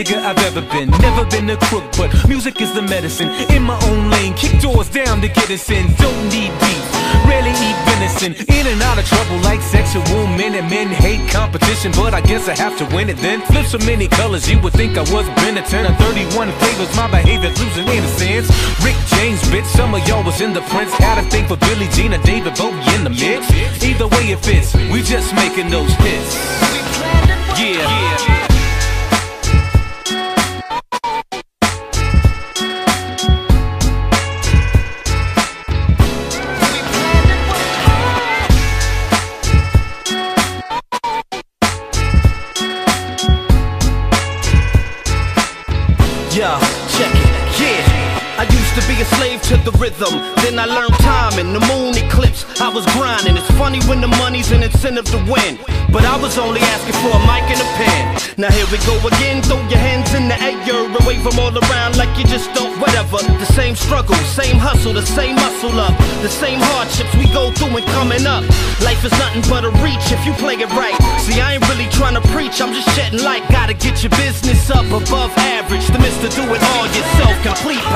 nigga I've ever been. Never been a crook, but music is the medicine. In my own lane, kick doors down to get us in. Don't need beef, rarely eat venison. In and out of trouble like sexual men and men hate competition, but I guess I have to win it then. Flip so many colors, you would think I was Benetton. A 31 flavors, my behavior's losing innocence. Rick James, bitch, some of y'all was in the Prince. Had a thing for Billie Jean and David Bowie in the mix. Either way it fits, we just making those hits. Yeah. I used to be a slave to the rhythm. Then I learned time timing, the moon eclipse. I was grinding. It's funny when the money's an incentive to win. But I was only asking for a mic and a pen. Now here we go again. Throw your hands in the air and wave them all around like you just don't. Whatever. The same struggle, same hustle, the same muscle up. The same hardships we go through and coming up. Life is nothing but a reach if you play it right. See, I ain't really trying to preach. I'm just shedding light. Gotta get your business up above average. The Mr. Do It complete